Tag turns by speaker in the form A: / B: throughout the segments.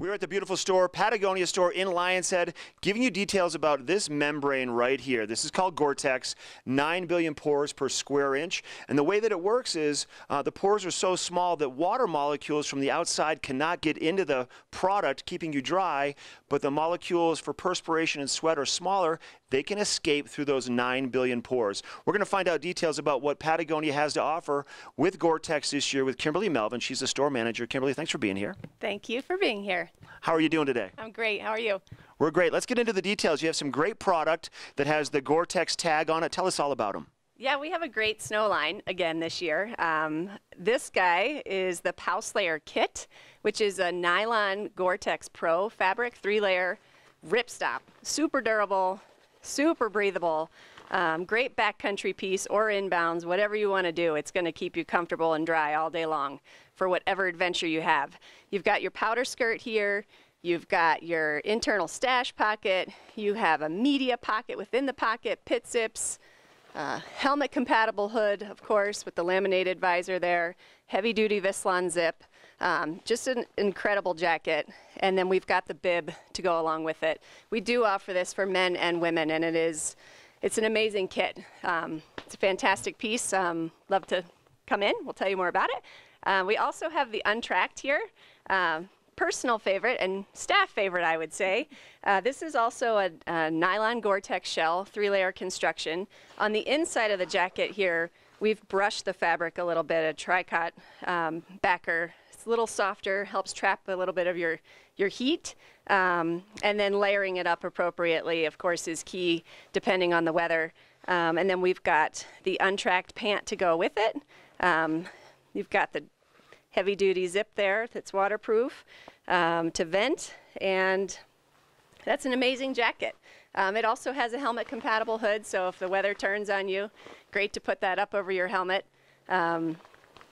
A: We're at the beautiful store, Patagonia store in Lionshead, giving you details about this membrane right here. This is called Gore-Tex, 9 billion pores per square inch. And the way that it works is uh, the pores are so small that water molecules from the outside cannot get into the product, keeping you dry, but the molecules for perspiration and sweat are smaller. They can escape through those 9 billion pores. We're going to find out details about what Patagonia has to offer with Gore-Tex this year with Kimberly Melvin. She's the store manager. Kimberly, thanks for being here.
B: Thank you for being here.
A: How are you doing today?
B: I'm great. How are you?
A: We're great. Let's get into the details. You have some great product that has the Gore-Tex tag on it. Tell us all about them.
B: Yeah, we have a great snow line again this year. Um, this guy is the PowSlayer Kit, which is a nylon Gore-Tex Pro fabric, three-layer ripstop. Super durable, super breathable. Um, great backcountry piece or inbounds, whatever you want to do. It's going to keep you comfortable and dry all day long for whatever adventure you have. You've got your powder skirt here. You've got your internal stash pocket. You have a media pocket within the pocket, pit zips, uh, helmet compatible hood, of course, with the laminated visor there, heavy duty Vislon zip. Um, just an incredible jacket. And then we've got the bib to go along with it. We do offer this for men and women, and it is it's an amazing kit. Um, it's a fantastic piece. Um, love to come in. We'll tell you more about it. Uh, we also have the Untracked here. Uh, personal favorite and staff favorite, I would say. Uh, this is also a, a nylon Gore-Tex shell, three-layer construction. On the inside of the jacket here, we've brushed the fabric a little bit, a tricot um, backer. It's a little softer, helps trap a little bit of your, your heat. Um, and then layering it up appropriately, of course, is key depending on the weather. Um, and then we've got the untracked pant to go with it. Um, you've got the heavy duty zip there that's waterproof um, to vent. And that's an amazing jacket. Um, it also has a helmet compatible hood, so if the weather turns on you, great to put that up over your helmet. Um,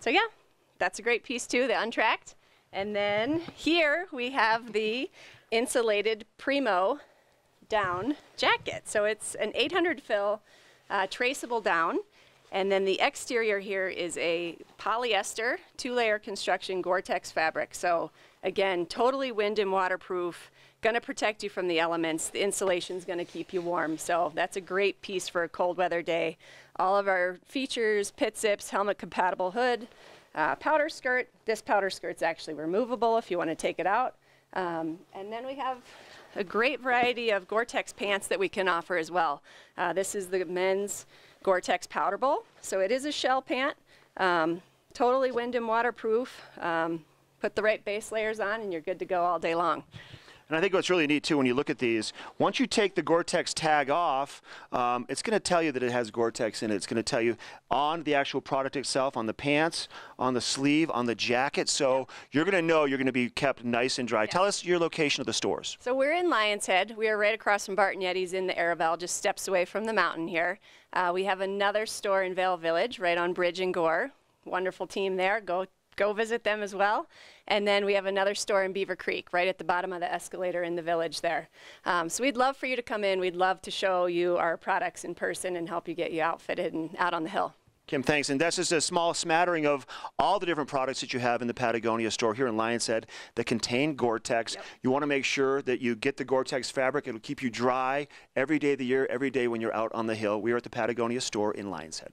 B: so yeah, that's a great piece too, the untracked. And then here we have the insulated Primo down jacket. So it's an 800 fill uh, traceable down. And then the exterior here is a polyester two-layer construction Gore-Tex fabric. So again, totally wind and waterproof, gonna protect you from the elements. The insulation's gonna keep you warm. So that's a great piece for a cold weather day. All of our features, pit zips, helmet compatible hood, uh, powder skirt. This powder skirt's actually removable if you wanna take it out. Um, and then we have a great variety of Gore-Tex pants that we can offer as well. Uh, this is the men's Gore-Tex powder bowl. So it is a shell pant, um, totally wind and waterproof. Um, put the right base layers on and you're good to go all day long.
A: And I think what's really neat too when you look at these, once you take the Gore-Tex tag off, um, it's going to tell you that it has Gore-Tex in it. It's going to tell you on the actual product itself, on the pants, on the sleeve, on the jacket. So you're going to know you're going to be kept nice and dry. Tell us your location of the stores.
B: So we're in Lionshead. We are right across from Bart and Yeti's in the Arrabelle, just steps away from the mountain here. Uh, we have another store in Vail Village, right on Bridge and Gore. Wonderful team there. Go go visit them as well. And then we have another store in Beaver Creek, right at the bottom of the escalator in the village there. Um, so we'd love for you to come in. We'd love to show you our products in person and help you get you outfitted and out on the hill.
A: Kim, thanks. And that's just a small smattering of all the different products that you have in the Patagonia store here in Lionshead that contain Gore-Tex. Yep. You want to make sure that you get the Gore-Tex fabric. It'll keep you dry every day of the year, every day when you're out on the hill. We are at the Patagonia store in Lionshead.